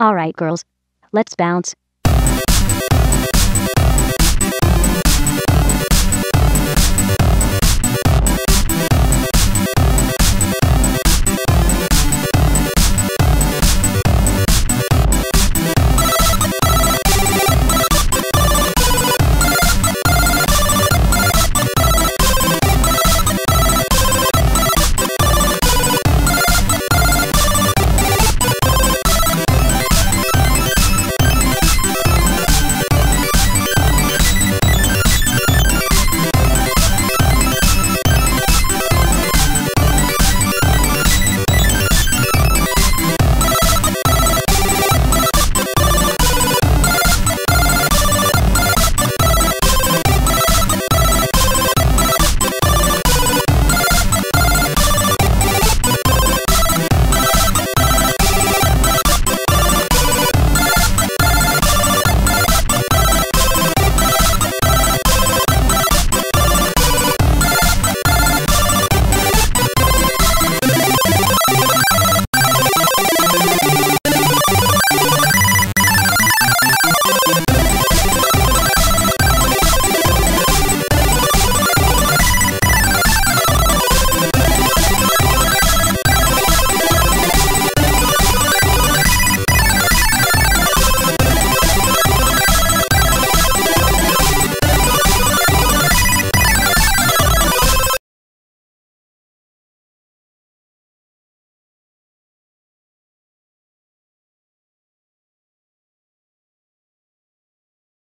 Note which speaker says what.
Speaker 1: Alright, girls. Let's bounce.